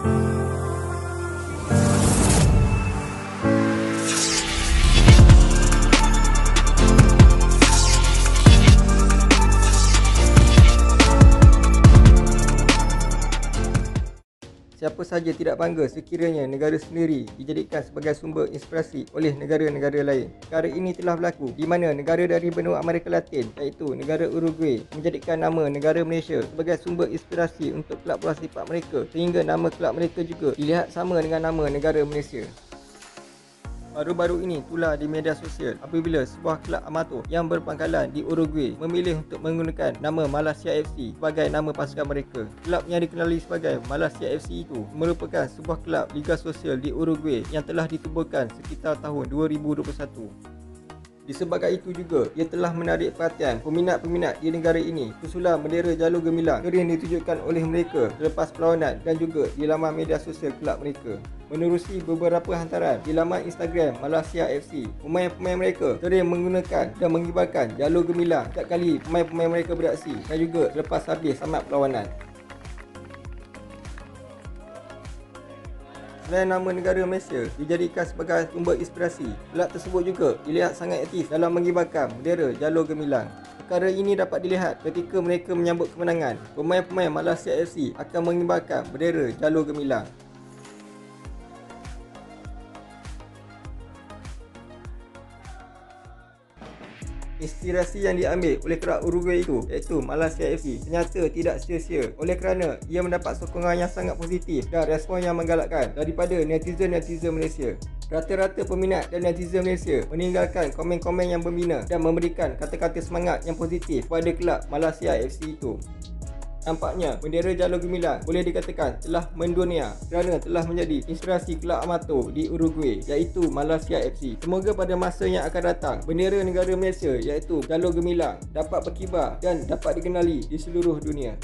Thank you. Siapa sahaja tidak bangga sekiranya negara sendiri dijadikan sebagai sumber inspirasi oleh negara-negara lain. Perkara ini telah berlaku di mana negara dari benua Amerika Latin iaitu negara Uruguay menjadikan nama negara Malaysia sebagai sumber inspirasi untuk kelab bola sepak mereka sehingga nama kelab mereka juga dilihat sama dengan nama negara Malaysia. Baru-baru ini tular di media sosial apabila sebuah kelab amatur yang berpangkalan di Uruguay memilih untuk menggunakan nama Malaysia FC sebagai nama pasukan mereka. Kelab yang dikenali sebagai Malaysia FC itu merupakan sebuah kelab liga sosial di Uruguay yang telah ditubuhkan sekitar tahun 2021. Disebabkan itu juga, ia telah menarik perhatian peminat-peminat di negara ini Kesulah bendera jalur gemilang kering ditunjukkan oleh mereka selepas perlawanan dan juga di laman media sosial kelab mereka. Menerusi beberapa hantaran di laman Instagram Malaysia FC, pemain-pemain mereka sering menggunakan dan mengibarkan jalur gemilang setiap kali pemain-pemain mereka beraksi dan juga selepas habis tamat perlawanan. Selain nama negara Malaysia dijadikan sebagai sumber inspirasi, kelab tersebut juga dilihat sangat aktif dalam mengibarkan bendera jalur gemilang. Perkara ini dapat dilihat ketika mereka menyambut kemenangan. Pemain-pemain Malaysia FC akan mengibarkan bendera jalur gemilang. Inspirasi yang diambil oleh kelab Uruguay itu iaitu Malaysia FC ternyata tidak sia-sia oleh kerana ia mendapat sokongan yang sangat positif dan respon yang menggalakkan daripada netizen-netizen Malaysia. Rata-rata peminat dan netizen Malaysia meninggalkan komen-komen yang membina dan memberikan kata-kata semangat yang positif kepada kelab Malaysia FC itu. Nampaknya bendera jalur gemilang boleh dikatakan telah mendunia kerana telah menjadi inspirasi kelab amatur di Uruguay iaitu Malaysia FC. Semoga pada masa yang akan datang bendera negara Malaysia iaitu jalur gemilang dapat berkibar dan dapat dikenali di seluruh dunia.